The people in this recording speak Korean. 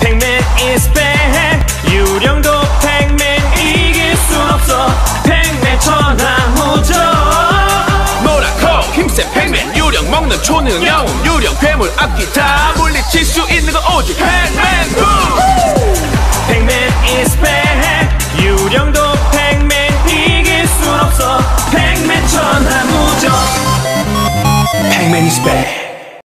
팩맨 is back 유령도 팩맨 이길 순 없어. 팩맨 천하무적. 노랗고? 힘센 팩맨 유령 먹는 초능력 영웅 유령 괴물 악귀 다 물리칠 수 있는 건 오직 팩맨 팩맨 is back 유령도 팩맨 이길 순 없어. 팩맨 천하무적. 팩맨 is back